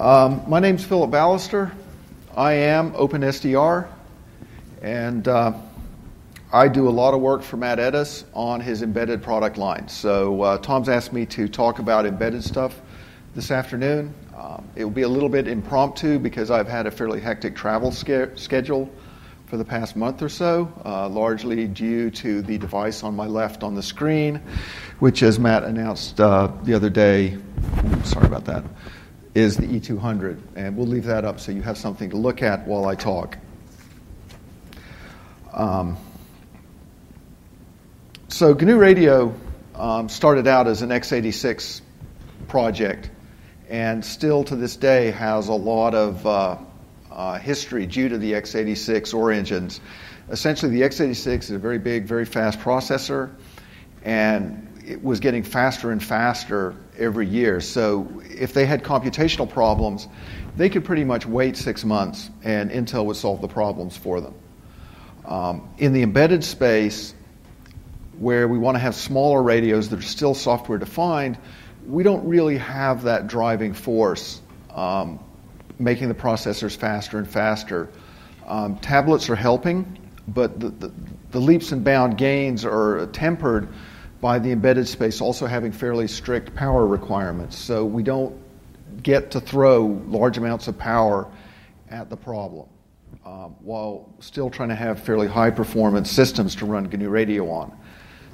Um, my name's Philip Balister. I am OpenSDR, and uh, I do a lot of work for Matt Ettus on his embedded product line. So uh, Tom's asked me to talk about embedded stuff this afternoon. Um, it will be a little bit impromptu because I've had a fairly hectic travel schedule for the past month or so, uh, largely due to the device on my left on the screen, which, as Matt announced uh, the other day, sorry about that, is the E200. And we'll leave that up so you have something to look at while I talk. Um, so, GNU Radio um, started out as an x86 project and still to this day has a lot of uh, uh, history due to the x86 or engines. Essentially, the x86 is a very big, very fast processor, and it was getting faster and faster every year. So, if they had computational problems, they could pretty much wait six months and Intel would solve the problems for them. Um, in the embedded space, where we want to have smaller radios that are still software defined, we don't really have that driving force um, making the processors faster and faster. Um, tablets are helping, but the, the, the, leaps and bound gains are tempered by the embedded space also having fairly strict power requirements. So we don't get to throw large amounts of power at the problem um, while still trying to have fairly high performance systems to run GNU Radio on.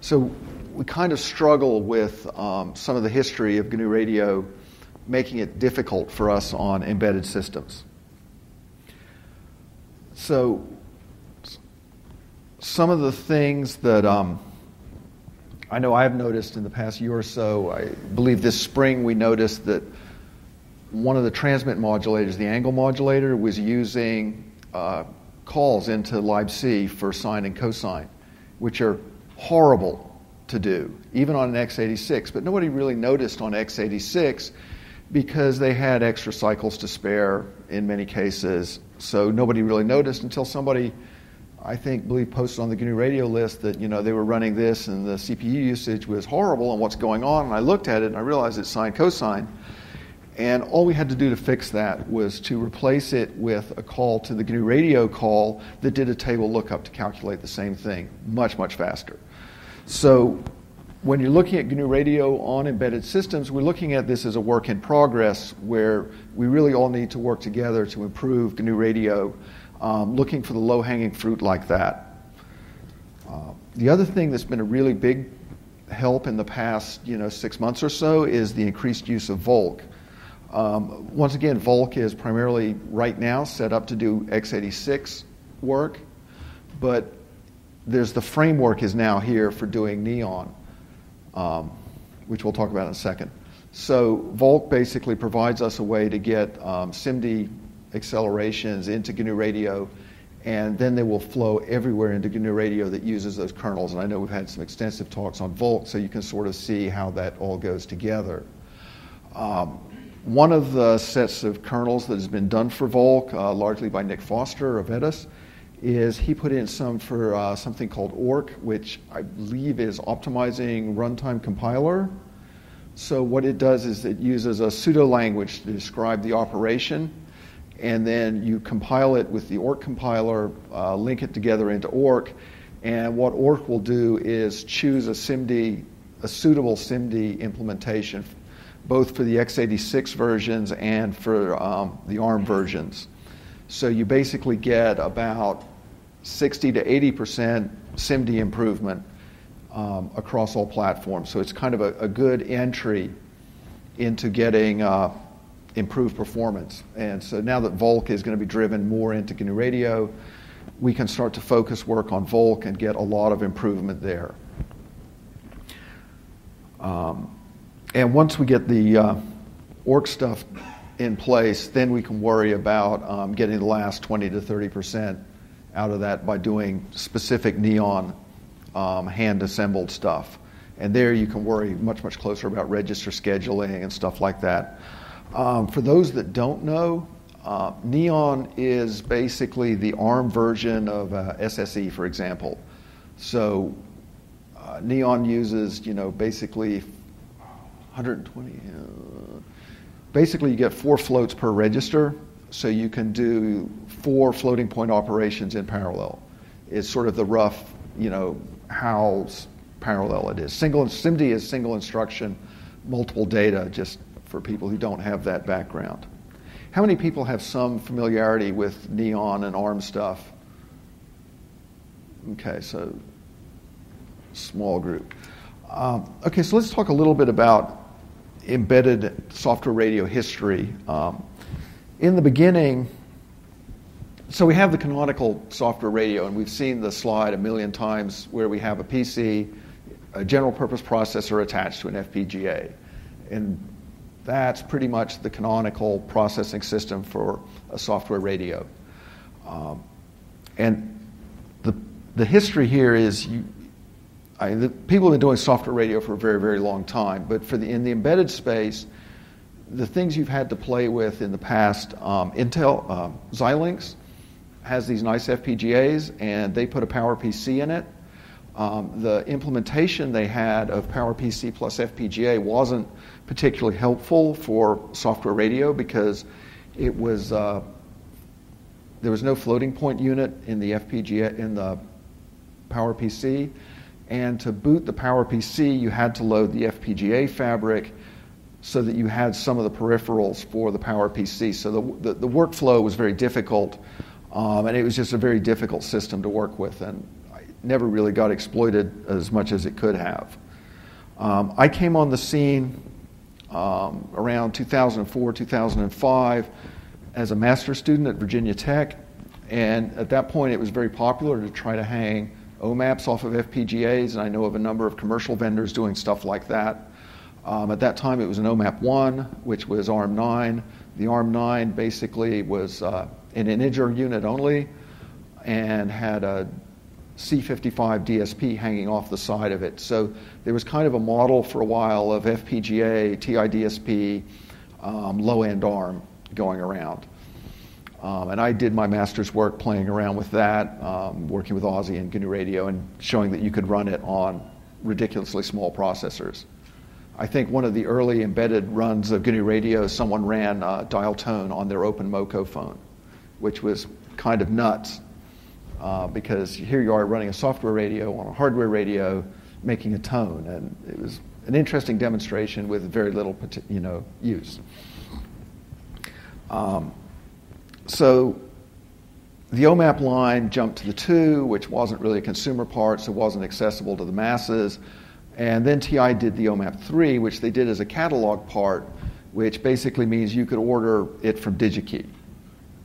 So we kind of struggle with um, some of the history of GNU Radio making it difficult for us on embedded systems. So, some of the things that um, I know I've noticed in the past year or so, I believe this spring we noticed that one of the transmit modulators, the angle modulator, was using uh, calls into libc for sine and cosine, which are horrible to do, even on an x86. But nobody really noticed on x86 because they had extra cycles to spare in many cases. So nobody really noticed until somebody, I think, believe posted on the GNU radio list that you know they were running this and the CPU usage was horrible and what's going on. And I looked at it and I realized it's sine cosine. And all we had to do to fix that was to replace it with a call to the GNU radio call that did a table lookup to calculate the same thing much, much faster. So when you're looking at GNU Radio on embedded systems, we're looking at this as a work in progress where we really all need to work together to improve GNU Radio, um, looking for the low hanging fruit like that. Uh, the other thing that's been a really big help in the past you know, six months or so is the increased use of Volk. Um, once again, Volk is primarily right now set up to do x86 work, but there's the framework is now here for doing Neon um, which we'll talk about in a second. So Volk basically provides us a way to get um, SIMD accelerations into GNU Radio, and then they will flow everywhere into GNU Radio that uses those kernels. And I know we've had some extensive talks on Volk, so you can sort of see how that all goes together. Um, one of the sets of kernels that has been done for Volk, uh, largely by Nick Foster of Ettus, is he put in some for uh, something called ORC, which I believe is optimizing runtime compiler. So what it does is it uses a pseudo language to describe the operation, and then you compile it with the ORC compiler, uh, link it together into ORC, and what ORC will do is choose a SIMD, a suitable SIMD implementation, both for the x86 versions and for um, the ARM versions. So you basically get about 60 to 80 percent SIMD improvement um, across all platforms. So it's kind of a, a good entry into getting uh, improved performance. And so now that Volk is going to be driven more into GNU Radio, we can start to focus work on Volk and get a lot of improvement there. Um, and once we get the uh, orc stuff in place, then we can worry about um, getting the last 20 to 30 percent out of that by doing specific neon um, hand assembled stuff. And there you can worry much, much closer about register scheduling and stuff like that. Um, for those that don't know, uh, Neon is basically the ARM version of uh, SSE, for example. So uh, Neon uses, you know, basically 120, uh, basically you get four floats per register, so you can do four floating point operations in parallel. It's sort of the rough, you know, how parallel it is. Single SIMD is single instruction, multiple data, just for people who don't have that background. How many people have some familiarity with Neon and ARM stuff? Okay, so small group. Um, okay, so let's talk a little bit about embedded software radio history. Um, in the beginning, so we have the canonical software radio, and we've seen the slide a million times where we have a PC, a general purpose processor attached to an FPGA. And that's pretty much the canonical processing system for a software radio. Um, and the, the history here is you, I, the, people have been doing software radio for a very, very long time, but for the, in the embedded space, the things you've had to play with in the past, um, Intel, um, Xilinx has these nice FPGAs, and they put a PowerPC in it. Um, the implementation they had of PowerPC plus FPGA wasn't particularly helpful for software radio because it was uh, there was no floating point unit in the FPGA in the PowerPC, and to boot the PowerPC, you had to load the FPGA fabric so that you had some of the peripherals for the PowerPC. So the, the, the workflow was very difficult, um, and it was just a very difficult system to work with, and I never really got exploited as much as it could have. Um, I came on the scene um, around 2004, 2005 as a master's student at Virginia Tech. And at that point, it was very popular to try to hang OMAPs off of FPGAs, and I know of a number of commercial vendors doing stuff like that. Um, at that time, it was an OMAP 1, which was ARM 9. The ARM 9 basically was uh, an integer unit only and had a C55 DSP hanging off the side of it. So there was kind of a model for a while of FPGA, TI DSP, um, low end ARM going around. Um, and I did my master's work playing around with that, um, working with OSSIE and GNU Radio, and showing that you could run it on ridiculously small processors. I think one of the early embedded runs of GNU Radio, someone ran uh, dial tone on their OpenMoko phone, which was kind of nuts uh, because here you are running a software radio on a hardware radio, making a tone, and it was an interesting demonstration with very little, you know, use. Um, so the OMAP line jumped to the two, which wasn't really a consumer part, so wasn't accessible to the masses. And then TI did the OMAP 3, which they did as a catalog part, which basically means you could order it from DigiKey.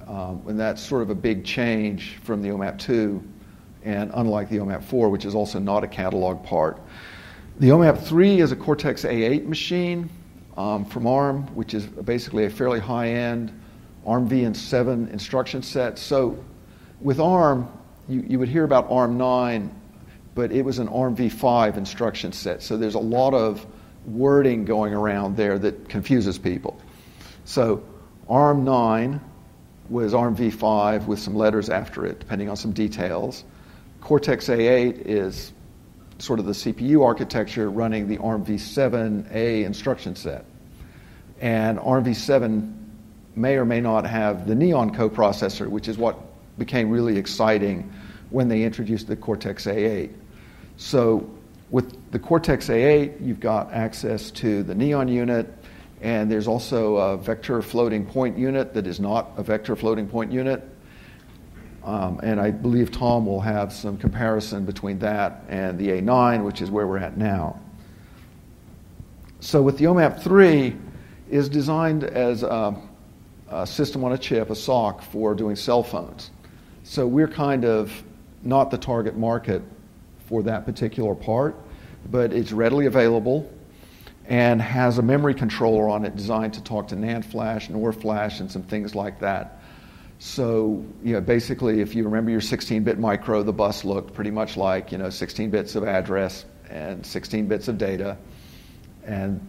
Um, and that's sort of a big change from the OMAP 2, and unlike the OMAP 4, which is also not a catalog part. The OMAP 3 is a Cortex A8 machine um, from ARM, which is basically a fairly high end ARM v and 7 instruction set. So with ARM, you, you would hear about ARM 9, but it was an ARM v5 instruction set. So there's a lot of wording going around there that confuses people. So ARM 9 was ARM v5 with some letters after it, depending on some details. Cortex A8 is sort of the CPU architecture running the ARM v7A instruction set. And ARM v7 may or may not have the Neon coprocessor, which is what became really exciting when they introduced the Cortex A8. So with the Cortex A8, you've got access to the Neon unit, and there's also a vector floating point unit that is not a vector floating point unit. Um, and I believe Tom will have some comparison between that and the A9, which is where we're at now. So with the OMAP 3 is designed as a, a system on a chip, a SoC, for doing cell phones. So we're kind of not the target market for that particular part, but it's readily available and has a memory controller on it designed to talk to NAND flash, NOR flash, and some things like that. So, you know, basically, if you remember your 16-bit micro, the bus looked pretty much like, you know, 16 bits of address and 16 bits of data, and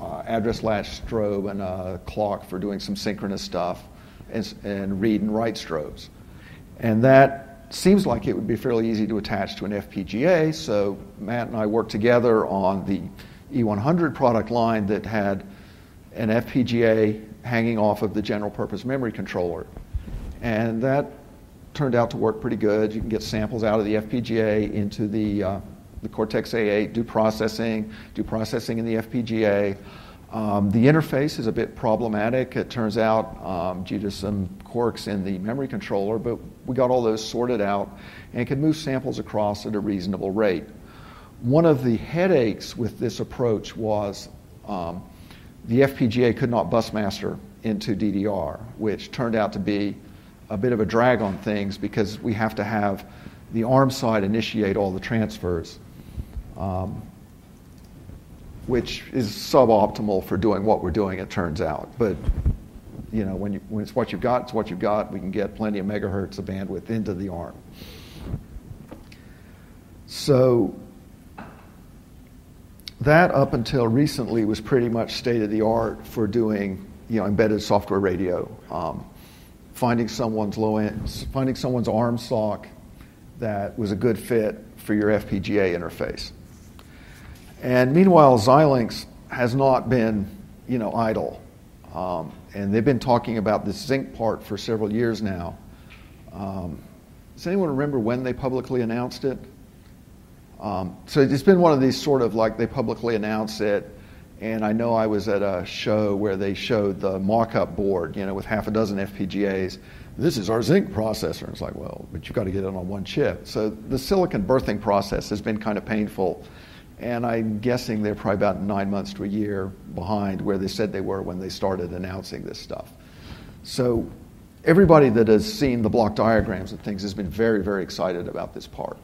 uh, address latch strobe and a clock for doing some synchronous stuff, and, and read and write strobes. And that seems like it would be fairly easy to attach to an FPGA, so Matt and I worked together on the E100 product line that had an FPGA hanging off of the general purpose memory controller. And that turned out to work pretty good. You can get samples out of the FPGA into the, uh, the Cortex A8, do processing, do processing in the FPGA. Um, the interface is a bit problematic, it turns out, um, due to some quirks in the memory controller, but we got all those sorted out and could move samples across at a reasonable rate. One of the headaches with this approach was um, the FPGA could not bus master into DDR, which turned out to be a bit of a drag on things because we have to have the ARM side initiate all the transfers, um, which is suboptimal for doing what we're doing, it turns out. But you know, when, you, when it's what you've got, it's what you've got. We can get plenty of megahertz of bandwidth into the ARM. So that up until recently was pretty much state of the art for doing you know embedded software radio. Um, finding someone's low end, finding someone's ARM SoC that was a good fit for your FPGA interface. And meanwhile, Xilinx has not been, you know, idle, um, and they've been talking about this Zynq part for several years now. Um, does anyone remember when they publicly announced it? Um, so it's been one of these sort of like they publicly announce it, and I know I was at a show where they showed the mock-up board, you know, with half a dozen FPGAs. This is our Zynq processor. And it's like, well, but you've got to get it on one chip. So the silicon birthing process has been kind of painful, and I'm guessing they're probably about nine months to a year behind where they said they were when they started announcing this stuff. So everybody that has seen the block diagrams and things has been very, very excited about this part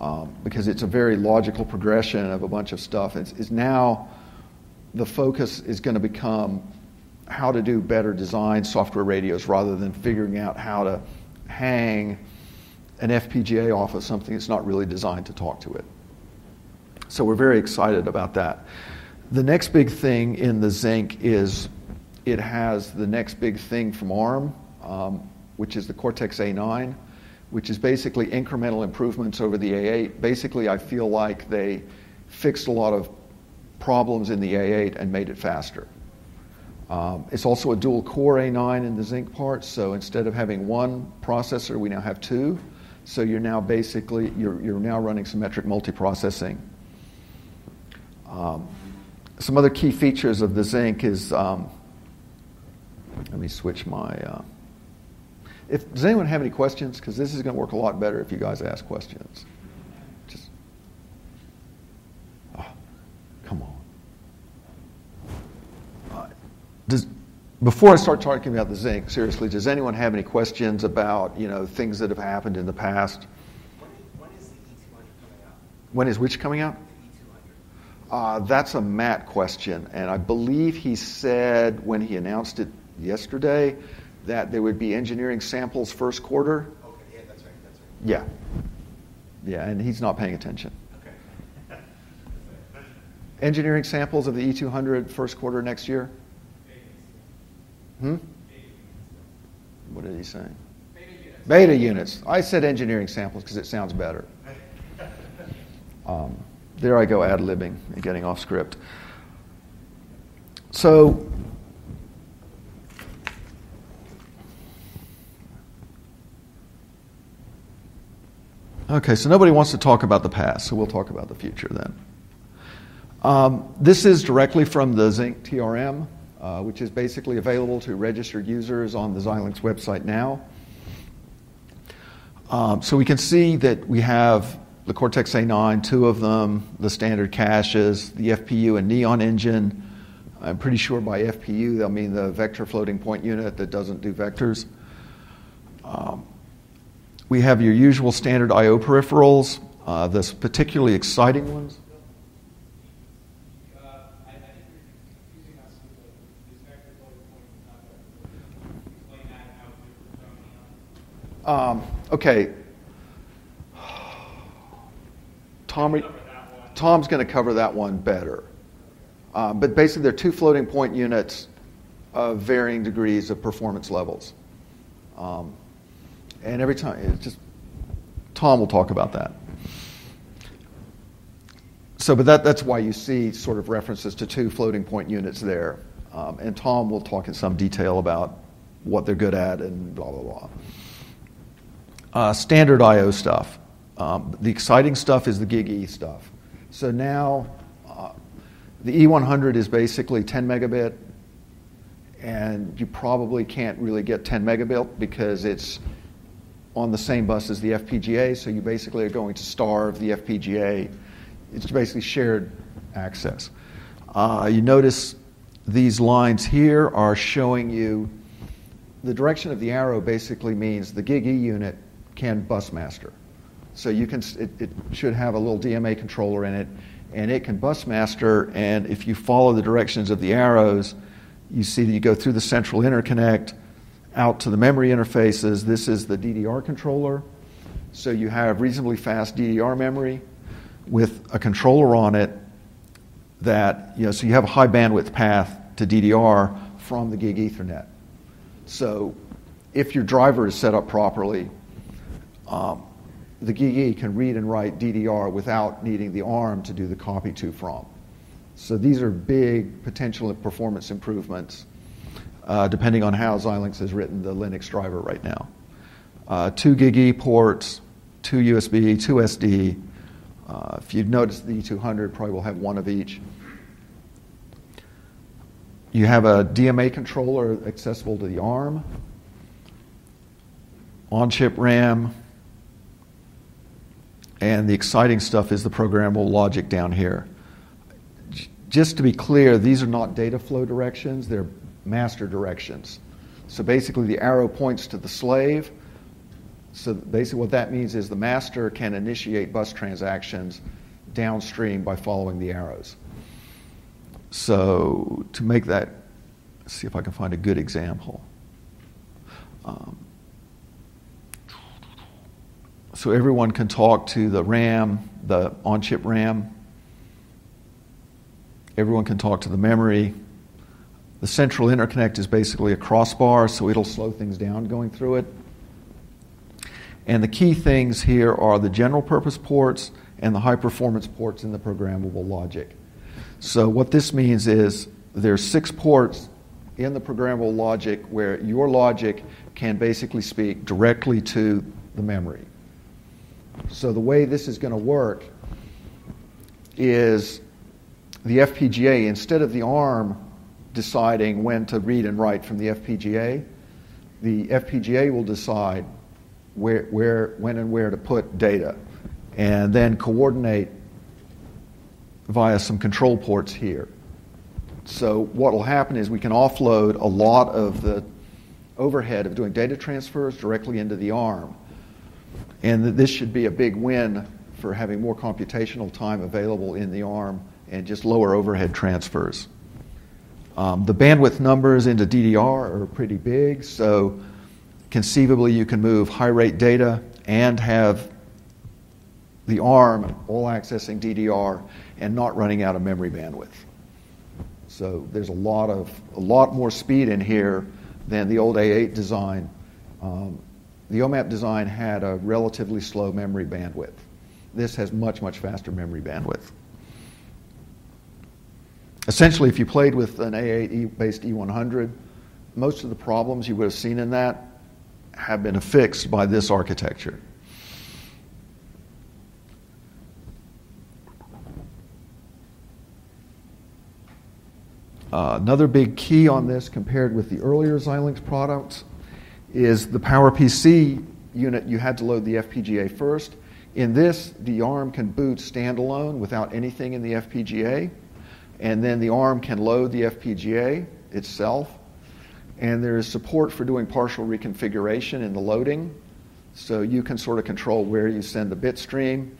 um, because it's a very logical progression of a bunch of stuff. It's, it's now the focus is going to become how to do better design software radios rather than figuring out how to hang an FPGA off of something that's not really designed to talk to it. So we're very excited about that. The next big thing in the Zynq is it has the next big thing from ARM, um, which is the Cortex A9 which is basically incremental improvements over the A8. Basically, I feel like they fixed a lot of problems in the A8 and made it faster. Um, it's also a dual core A9 in the Zynq part, so instead of having one processor, we now have two. So you're now basically you're, you're now running symmetric multiprocessing. Um, some other key features of the Zynq is um, let me switch my. Uh, if, does anyone have any questions? Because this is going to work a lot better if you guys ask questions. Just, oh, come on. Uh, does, before I start talking about the Zynq, seriously, does anyone have any questions about you know things that have happened in the past? When is, when is the E200 coming out? When is which coming out? The E200. Uh, that's a Matt question, and I believe he said when he announced it yesterday that there would be engineering samples first quarter. Okay, yeah, that's right, that's right. Yeah. Yeah, and he's not paying attention. Okay. Engineering samples of the E200 first quarter next year? Hmm? What did he say? Beta units. I said engineering samples because it sounds better. Um, there I go ad libbing and getting off script. So Okay, so nobody wants to talk about the past, so we'll talk about the future then. Um, this is directly from the Zynq TRM, uh, which is basically available to registered users on the Xilinx website now. Um, so we can see that we have the Cortex A9, two of them, the standard caches, the FPU and Neon engine. I'm pretty sure by FPU they'll mean the vector floating point unit that doesn't do vectors. Um, we have your usual standard I/O peripherals. Uh, the particularly exciting ones. Um, okay. Tom, Tom's going to cover that one better. Um, but basically, they're two floating point units of varying degrees of performance levels. Um, and every time, it's just, Tom will talk about that. So, but that, that's why you see sort of references to two floating point units there. Um, and Tom will talk in some detail about what they're good at and blah, blah, blah. Uh, standard I.O. stuff. Um, the exciting stuff is the gig E stuff. So now uh, the E100 is basically 10 megabit, and you probably can't really get 10 megabit because it's on the same bus as the FPGA, so you basically are going to starve the FPGA. It's basically shared access. Uh, you notice these lines here are showing you the direction of the arrow basically means the gig E unit can bus master. So you can, it, it, should have a little DMA controller in it, and it can bus master. And if you follow the directions of the arrows, you see that you go through the central interconnect out to the memory interfaces. This is the DDR controller. So you have reasonably fast DDR memory with a controller on it that, you know, so you have a high bandwidth path to DDR from the gig Ethernet. So if your driver is set up properly, um, the GIG can read and write DDR without needing the ARM to do the copy to from. So these are big potential performance improvements, uh, depending on how Xilinx has written the Linux driver right now. Uh, two GIG ports, two USB, two SD. Uh, if you've noticed, the E200 probably will have one of each. You have a DMA controller accessible to the ARM, on chip RAM, and the exciting stuff is the programmable logic down here. Just to be clear, these are not data flow directions, they're master directions. So basically, the arrow points to the slave. So basically, what that means is the master can initiate bus transactions downstream by following the arrows. So to make that, see if I can find a good example. Um, so everyone can talk to the RAM, the on chip RAM. Everyone can talk to the memory. The central interconnect is basically a crossbar, so it'll slow things down going through it. And the key things here are the general purpose ports and the high performance ports in the programmable logic. So, what this means is there's six ports in the programmable logic where your logic can basically speak directly to the memory. So the way this is going to work is the FPGA, instead of the ARM deciding when to read and write from the FPGA, the FPGA will decide where, where, when and where to put data and then coordinate via some control ports here. So what will happen is we can offload a lot of the overhead of doing data transfers directly into the ARM. And this should be a big win for having more computational time available in the ARM and just lower overhead transfers. Um, the bandwidth numbers into DDR are pretty big, so conceivably you can move high rate data and have the ARM all accessing DDR and not running out of memory bandwidth. So there's a lot of a lot more speed in here than the old A8 design. Um, the OMAP design had a relatively slow memory bandwidth. This has much, much faster memory bandwidth. Essentially, if you played with an A8 based E100, most of the problems you would have seen in that have been fixed by this architecture. Uh, another big key on this compared with the earlier Xilinx products is the PowerPC unit, you had to load the FPGA first. In this, the ARM can boot standalone without anything in the FPGA, and then the ARM can load the FPGA itself. And there is support for doing partial reconfiguration in the loading, so you can sort of control where you send the bit stream.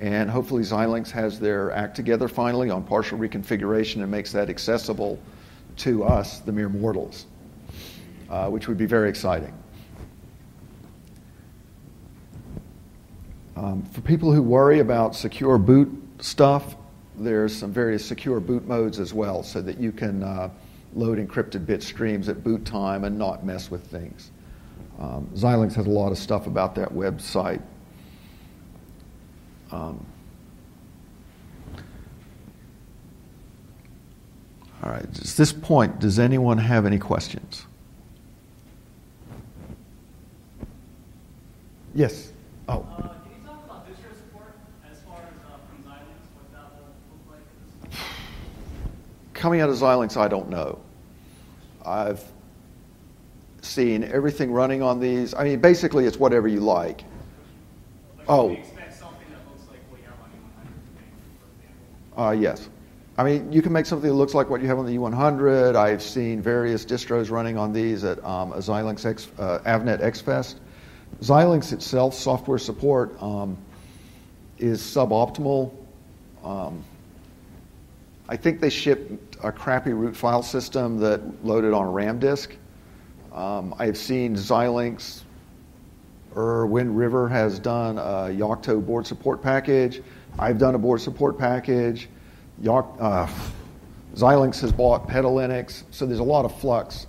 And hopefully, Xilinx has their act together finally on partial reconfiguration and makes that accessible to us, the mere mortals uh, which would be very exciting. Um, for people who worry about secure boot stuff, there's some various secure boot modes as well so that you can uh, load encrypted bit streams at boot time and not mess with things. Um, Xilinx has a lot of stuff about that website. Um, All right. At this point, does anyone have any questions? Yes. Oh. Uh, can you talk about distro support as far as uh, from Xilinx, what that will look like at this point? Coming out of Xilinx, I don't know. I've seen everything running on these. I mean, basically, it's whatever you like. Like, Oh. Can we expect something that looks like what you have on E100, for example? Uh, yes. I mean, you can make something that looks like what you have on the E100. I've seen various distros running on these at um, a Xilinx X, uh, Avnet XFest. Xilinx itself, software support, um, is suboptimal. Um, I think they shipped a crappy root file system that loaded on a RAM disk. Um, I've seen Xilinx or Wind River has done a Yocto board support package. I've done a board support package. Yoc, uh, Xilinx has bought Petalinux, so there's a lot of flux.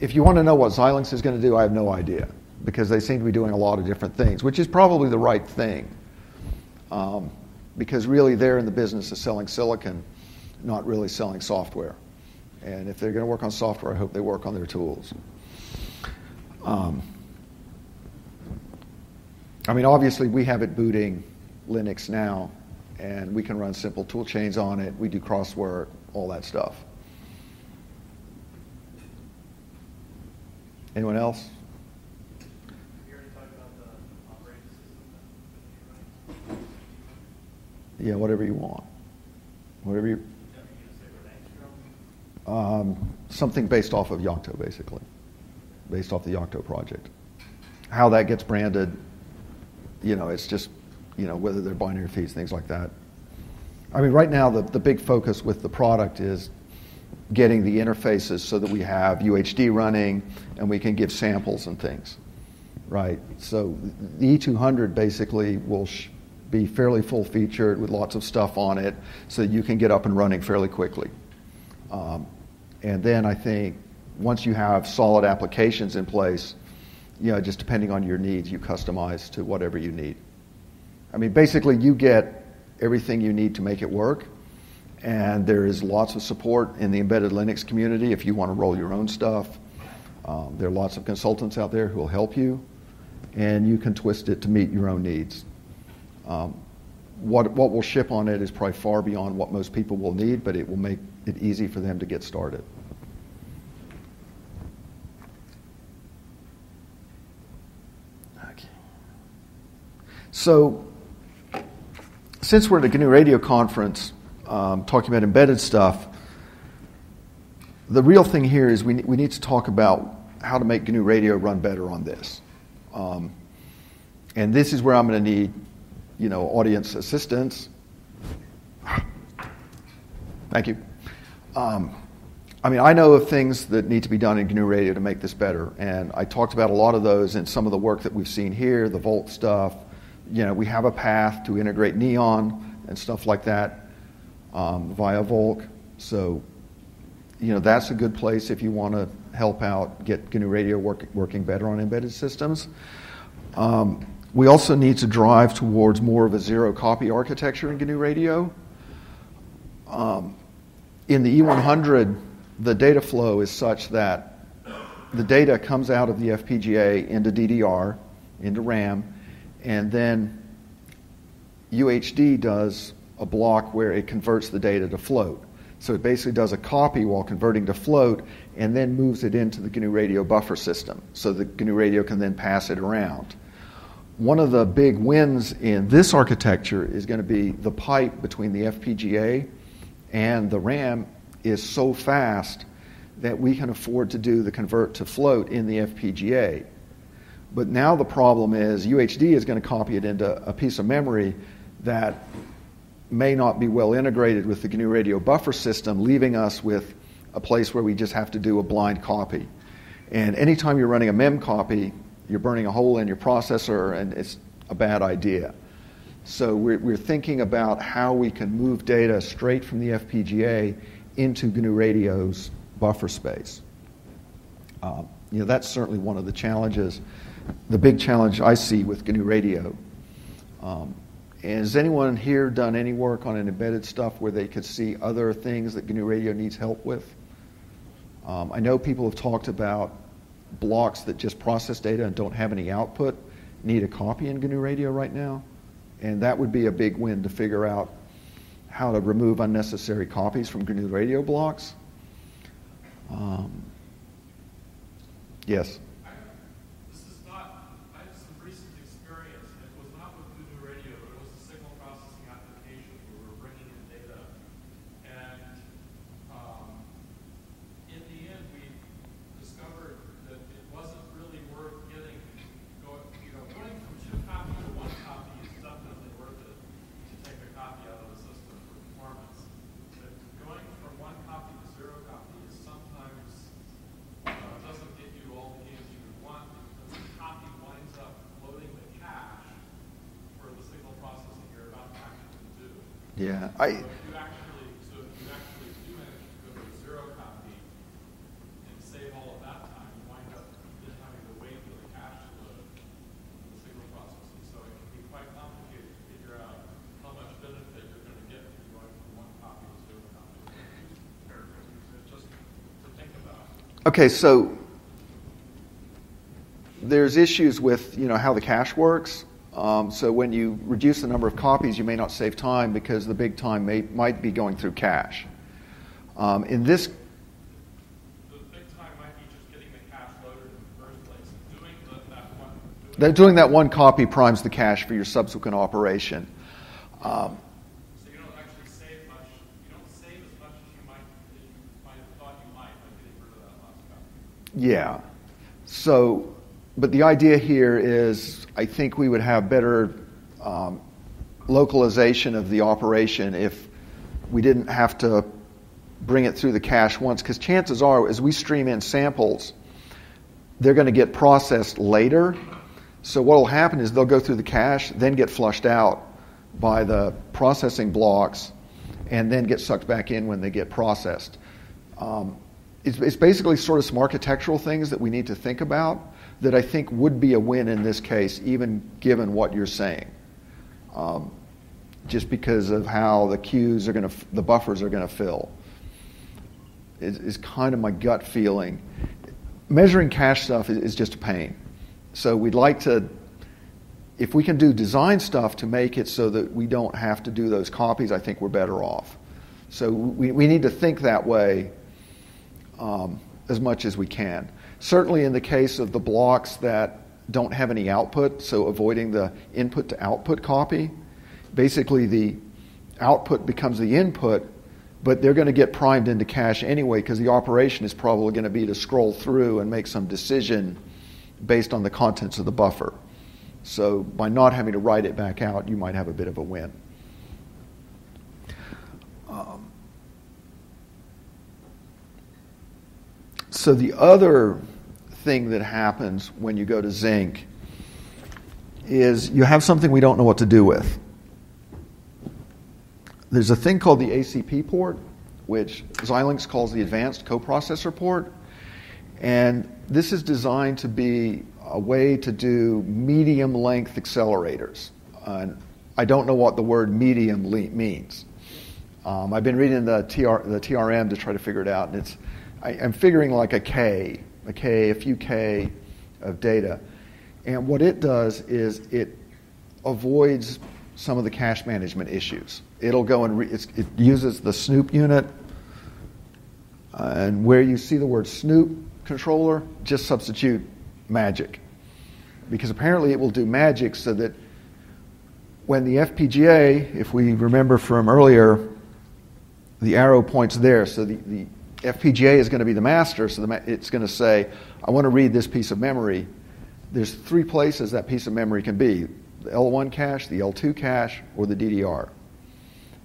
If you want to know what Xilinx is going to do, I have no idea because they seem to be doing a lot of different things, which is probably the right thing. Um, because really, they're in the business of selling silicon, not really selling software. And if they're going to work on software, I hope they work on their tools. Um, I mean, obviously, we have it booting Linux now, and we can run simple tool chains on it. We do crosswork, all that stuff. Anyone else? You already talked about the operating system that that you're running. Yeah, whatever you want. Whatever you. Um, something based off of Yocto, basically, based off the Yocto project. How that gets branded, you know, it's just, you know, whether they're binary feeds, things like that. I mean, right now, the, the big focus with the product is getting the interfaces so that we have UHD running and we can give samples and things, right? So the E200 basically will sh- be fairly full featured with lots of stuff on it so that you can get up and running fairly quickly. Um, and then I think once you have solid applications in place, you know, just depending on your needs, you customize to whatever you need. I mean, basically, you get everything you need to make it work. And there is lots of support in the embedded Linux community if you want to roll your own stuff. Um, there are lots of consultants out there who will help you, and you can twist it to meet your own needs. Um, what, what will ship on it is probably far beyond what most people will need, but it will make it easy for them to get started. Okay. So, since we're at a GNU Radio conference um, talking about embedded stuff, the real thing here is we, we need to talk about how to make GNU Radio run better on this. Um, and this is where I'm going to need, you know, audience assistance. Thank you. Um, I mean, I know of things that need to be done in GNU Radio to make this better, and I talked about a lot of those in some of the work that we've seen here, the Volk stuff. You know, we have a path to integrate Neon and stuff like that um, via Volk. So, you know, that's a good place if you want to help out get GNU Radio work, working better on embedded systems. Um, we also need to drive towards more of a zero copy architecture in GNU Radio. Um, in the E100, the data flow is such that the data comes out of the FPGA into DDR, into RAM, and then UHD does a block where it converts the data to float. So it basically does a copy while converting to float and then moves it into the GNU Radio buffer system so the GNU Radio can then pass it around. One of the big wins in this architecture is going to be the pipe between the FPGA and the RAM is so fast that we can afford to do the convert to float in the FPGA. But now the problem is UHD is going to copy it into a piece of memory that may not be well integrated with the GNU Radio buffer system, leaving us with a place where we just have to do a blind copy. And anytime you're running a mem copy, you're burning a hole in your processor, and it's a bad idea. So we're, we're thinking about how we can move data straight from the FPGA into GNU Radio's buffer space. Um, you know, that's certainly one of the challenges. The big challenge I see with GNU Radio um, has anyone here done any work on an embedded stuff where they could see other things that GNU Radio needs help with? Um, I know people have talked about blocks that just process data and don't have any output need a copy in GNU Radio right now. And that would be a big win to figure out how to remove unnecessary copies from GNU Radio blocks. Um, yes. I, this is not, I have some recent experience, and it was not with GNU Radio, but it was a signal processing application where we were bringing in data. And um, in the end, we discovered that it wasn't really worth getting, going, you know, going from two copy to one copy is definitely worth it to take a copy out of the system for performance. But going from one copy to zero copy is sometimes uh, doesn't get you all the gains you would want because the copy winds up loading the cache for the signal processing you're about to actually do. Yeah. So I, if you actually, so if you actually do manage to go to a zero copy and save all of that time, you wind up then having to wait for the cache to load for the signal processing. So it can be quite complicated to figure out how much benefit you're going to get from going from one copy to zero copy. Just to think about. Okay, so there's issues with you know how the cache works. Um, so when you reduce the number of copies, you may not save time because the big time may, might be going through cache. Um, in this, The big time might be just getting the cache loaded in the first place. Doing that one, doing that doing that one copy primes the cache for your subsequent operation. Um, So you don't actually save much, you don't save as much as you might, as you might have thought you might by getting rid of that last copy. Yeah. So, but the idea here is I think we would have better um, localization of the operation if we didn't have to bring it through the cache once, because chances are, as we stream in samples, they're going to get processed later. So what will happen is they'll go through the cache, then get flushed out by the processing blocks, and then get sucked back in when they get processed. Um, it's, it's basically sort of some architectural things that we need to think about that I think would be a win in this case, even given what you're saying. Um, just because of how the queues are going to, the buffers are going to fill, is, is kind of my gut feeling. Measuring cache stuff is, is just a pain. So we'd like to, if we can do design stuff to make it so that we don't have to do those copies, I think we're better off. So we, we need to think that way um, as much as we can. Certainly, in the case of the blocks that don't have any output, so avoiding the input to output copy, basically the output becomes the input, but they're going to get primed into cache anyway because the operation is probably going to be to scroll through and make some decision based on the contents of the buffer. So by not having to write it back out, you might have a bit of a win. So the other thing that happens when you go to Zynq is you have something we don't know what to do with. There's a thing called the ACP port, which Xilinx calls the Advanced Coprocessor port. And this is designed to be a way to do medium length accelerators. I don't know what the word medium means. Um, I've been reading the, TR, the TRM to try to figure it out, and it's, I, I'm figuring like a K, a K, a few K of data. And what it does is it avoids some of the cache management issues. It'll go and re- it uses the Snoop unit, uh, and where you see the word Snoop controller, just substitute magic. Because apparently it will do magic so that when the FPGA, if we remember from earlier, the arrow points there, so the, the FPGA is going to be the master, so the ma- it's going to say, I want to read this piece of memory. There's three places that piece of memory can be the L1 cache, the L2 cache, or the DDR.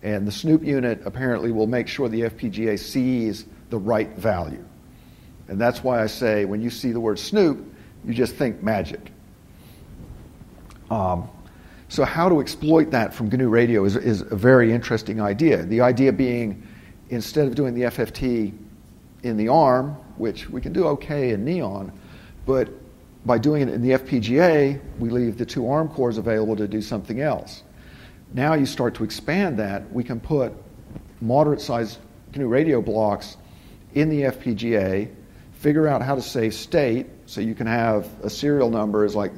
And the Snoop unit apparently will make sure the FPGA sees the right value. And that's why I say when you see the word Snoop, you just think magic. Um, so, how to exploit that from GNU Radio is, is a very interesting idea. The idea being instead of doing the FFT in the ARM, which we can do okay in Neon, but by doing it in the FPGA, we leave the two ARM cores available to do something else. Now you start to expand that. We can put moderate sized GNU radio blocks in the FPGA, figure out how to save state, so you can have a serial number is like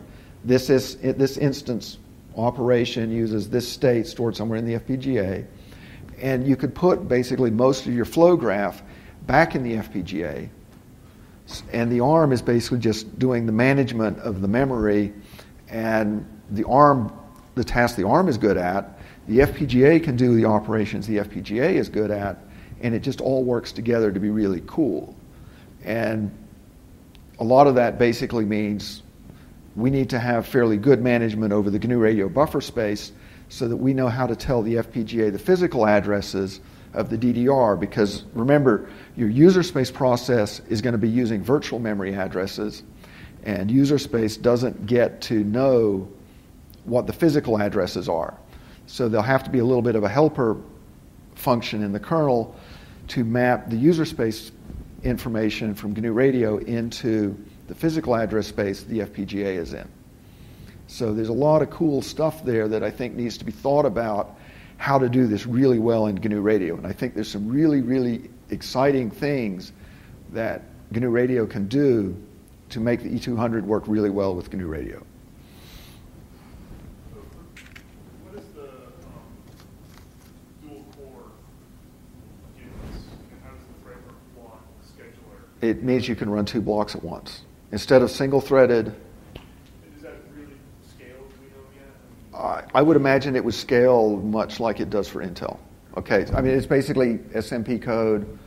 this is this instance operation uses this state stored somewhere in the FPGA, and you could put basically most of your flow graph back in the FPGA, and the ARM is basically just doing the management of the memory, and the ARM, the task the ARM is good at, the FPGA can do the operations the FPGA is good at, and it just all works together to be really cool. And a lot of that basically means we need to have fairly good management over the GNU Radio buffer space so that we know how to tell the FPGA the physical addresses of the DDR because remember, your user space process is going to be using virtual memory addresses, and user space doesn't get to know what the physical addresses are. So there'll have to be a little bit of a helper function in the kernel to map the user space information from GNU Radio into the physical address space the FPGA is in. So there's a lot of cool stuff there that I think needs to be thought about how to do this really well in GNU Radio. And I think there's some really, really exciting things that GNU Radio can do to make the E200 work really well with GNU Radio. What is the um, dual core units, and how does the framework block scheduler? It means you can run two blocks at once. Instead of single threaded, Is that really scaled, do we know yet? I would imagine it would scale much like it does for Intel. Okay, I mean, it's basically SMP code,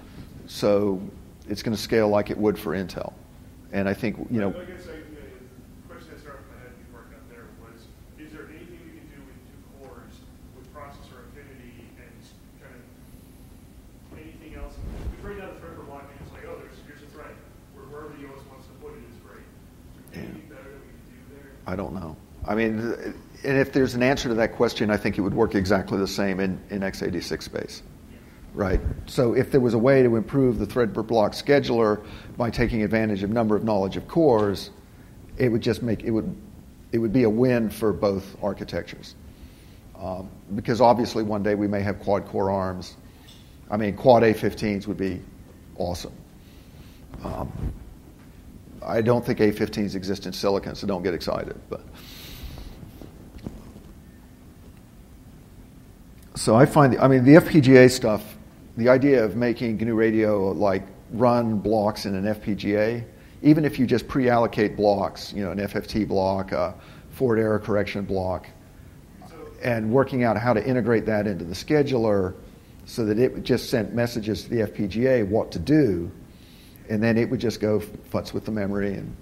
so it's going to scale like it would for Intel. And I think, you know, I the question that started in my head before I got there was, is there anything we can do with two cores with processor affinity and kind of anything else? Because right now the thread we're blocking is like, oh, there's, here's a thread, where wherever the OS wants to put it is great. Is there Yeah. anything better that we can do there? I don't know. I mean, and if there's an answer to that question, I think it would work exactly the same in, in x86 space. Right. So if there was a way to improve the thread per block scheduler by taking advantage of number of knowledge of cores, it would just make it would it would be a win for both architectures. Um, because obviously one day we may have quad core arms. I mean, quad A15s would be awesome. Um, I don't think A15s exist in silicon, so don't get excited. But so I find, the, I mean, the FPGA stuff, the idea of making GNU Radio like run blocks in an FPGA, even if you just pre-allocate blocks, you know, an FFT block, a forward error correction block, and working out how to integrate that into the scheduler so that it would just sent messages to the FPGA what to do, and then it would just go futz with the memory and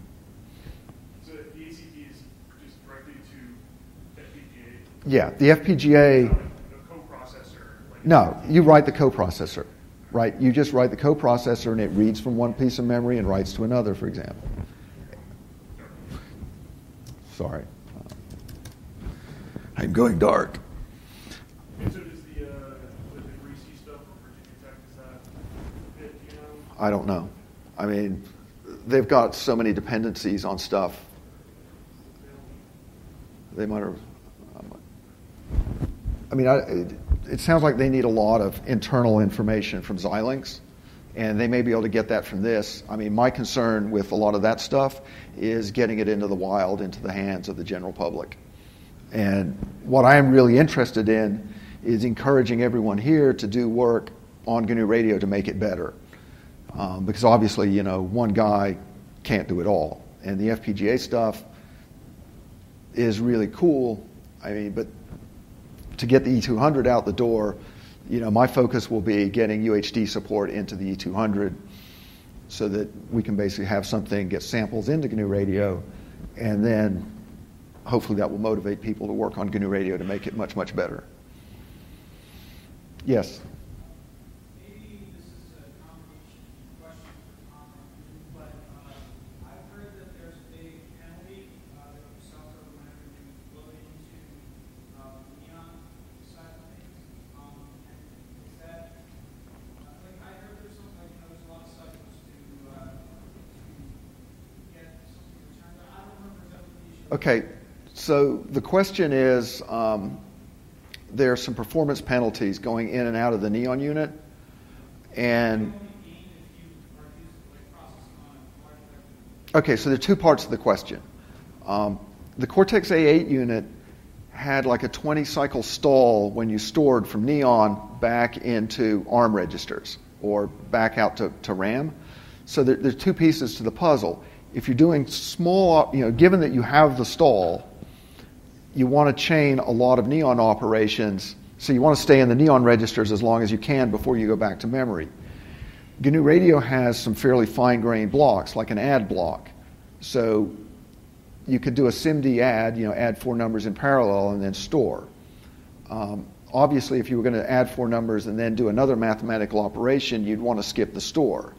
So the ACD is just directly to FPGA? yeah, the FPGA. Not A coprocessor? like- No, you write the coprocessor, right? You just write the coprocessor and it reads from one piece of memory and writes to another, for example. Sorry. I'm going dark. And so does the, uh, the stuff from Virginia Tech, does that fit, you know? I don't know. I mean, they've got so many dependencies on stuff. They might have. I mean, I, it, sounds like they need a lot of internal information from Xilinx, and they may be able to get that from this. I mean, my concern with a lot of that stuff is getting it into the wild, into the hands of the general public. And what I am really interested in is encouraging everyone here to do work on GNU Radio to make it better. Um, because obviously, you know, one guy can't do it all. And the FPGA stuff is really cool. I mean, but to get the E200 out the door, you know, my focus will be getting UHD support into the E200 so that we can basically have something get samples into GNU Radio, and then hopefully that will motivate people to work on GNU Radio to make it much, much better. Yes. Maybe this is a combination question for Tom or you, but uh, I've heard that there's a big penalty uh, that you suffer whenever you load into uh, the Neon side of things. Um, and is that, uh, like, I heard there's something like, you know, there's a lot of cycles to, uh, to get something returned. I don't remember exactly the issue. Okay, so the question is um, there are some performance penalties going in and out of the Neon unit. And are. Okay, so there are two parts of the question. Um, the Cortex A8 unit had like a 20 cycle stall when you stored from Neon back into ARM registers or back out to, to RAM. So there, there's two pieces to the puzzle. If you're doing small, you know, given that you have the stall, you want to chain a lot of Neon operations. So you want to stay in the Neon registers as long as you can before you go back to memory. GNU Radio has some fairly fine grained blocks, like an add block. So you could do a SIMD add, you know, add four numbers in parallel and then store. Um, obviously, if you were going to add four numbers and then do another mathematical operation, you'd want to skip the store.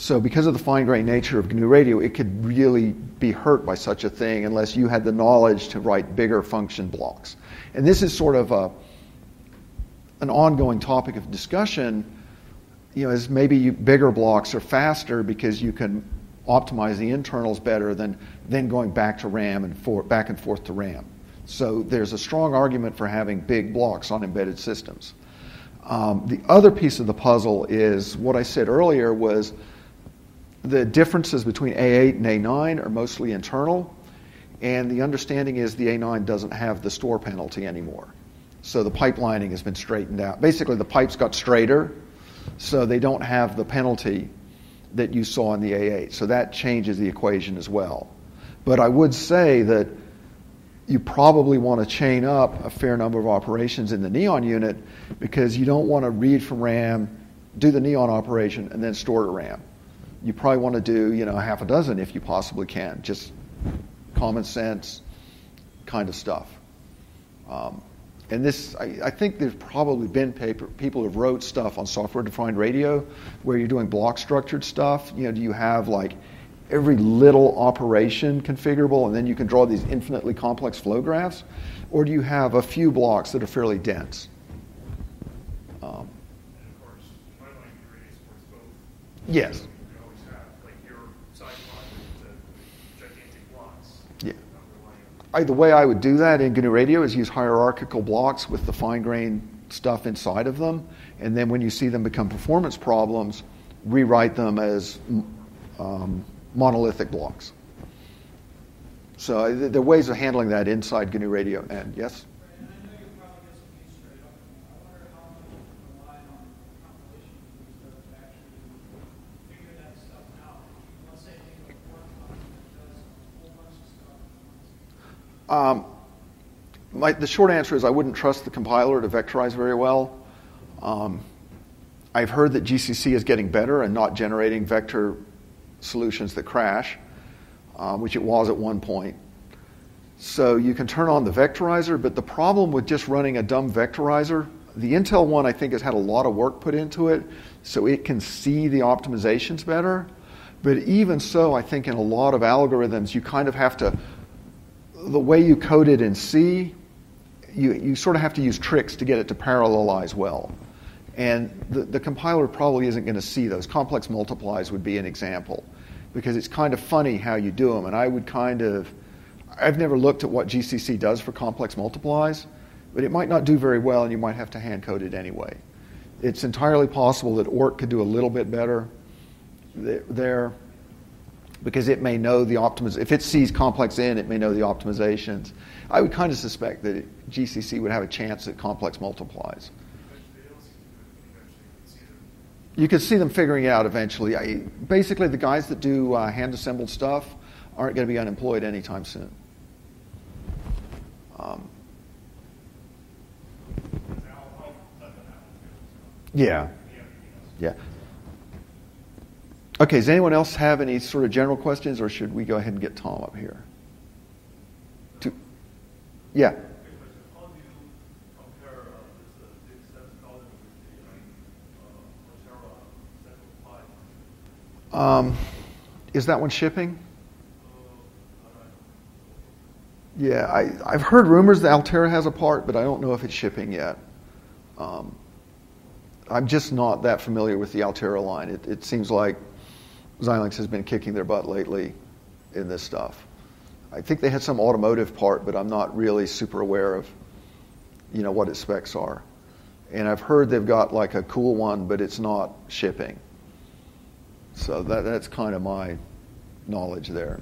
So, because of the fine grained nature of GNU Radio, it could really be hurt by such a thing unless you had the knowledge to write bigger function blocks. And this is sort of a, an ongoing topic of discussion. You know, as maybe you, bigger blocks are faster because you can optimize the internals better than then going back to RAM and for, back and forth to RAM. So there's a strong argument for having big blocks on embedded systems. Um, the other piece of the puzzle is what I said earlier was the differences between A8 and A9 are mostly internal, and the understanding is the A9 doesn't have the store penalty anymore. So the pipelining has been straightened out. Basically, the pipes got straighter, so they don't have the penalty that you saw in the A8. So that changes the equation as well. But I would say that you probably want to chain up a fair number of operations in the Neon unit because you don't want to read from RAM, do the Neon operation, and then store to RAM. You probably want to do, you know, half a dozen if you possibly can. Just common sense kind of stuff. Um, and this, I, I, think there's probably been paper, people who've wrote stuff on software-defined radio where you're doing block-structured stuff. You know, do you have like every little operation configurable, and then you can draw these infinitely complex flow graphs, or do you have a few blocks that are fairly dense? Um, course, my line radio supports both. Yes. So You always have, like your side project, the gigantic blocks. Yeah. Not relying on I, the way I would do that in GNU Radio is use hierarchical blocks with the fine-grained stuff inside of them, and then when you see them become performance problems, rewrite them as um, monolithic blocks. So uh, there are ways of handling that inside GNU Radio. And yes, And I know you'll probably get some things straight up. I wonder how much you can rely on compilation tools to actually figure that stuff out. Let's say you have a work function that does a whole bunch of stuff at once. Um, my, the short answer is I wouldn't trust the compiler to vectorize very well. Um, I've heard that GCC is getting better and not generating vector solutions that crash, uh, which it was at one point. So you can turn on the vectorizer, but the problem with just running a dumb vectorizer, the Intel one I think has had a lot of work put into it, so it can see the optimizations better. But even so, I think in a lot of algorithms, you kind of have to the way you code it in C, you, you sort of have to use tricks to get it to parallelize well. And the, the compiler probably isn't going to see those. Complex multiplies would be an example because it's kind of funny how you do them. And I would kind of, I've never looked at what GCC does for complex multiplies, but it might not do very well and you might have to hand code it anyway. It's entirely possible that ORC could do a little bit better th- there because it may know the optimiz. If it sees complex n, it may know the optimizations. I would kind of suspect that GCC would have a chance at complex multiplies. You could see them figuring it out eventually. I, basically, the guys that do uh, hand assembled stuff aren't going to be unemployed anytime soon. Um, yeah. Yeah. Okay, does anyone else have any sort of general questions, or should we go ahead and get Tom up here? To, yeah. How do you compare uh, this uh, big sense column with the uh, Altera Second Pi? Um, is that one shipping? Yeah, I, I've heard rumors that Altera has a part, but I don't know if it's shipping yet. Um, I'm just not that familiar with the Altera line. It, it seems like Xilinx has been kicking their butt lately in this stuff. I think they had some automotive part, but I'm not really super aware of you know, what its specs are. And I've heard they've got like a cool one, but it's not shipping. So that, that's kind of my knowledge there.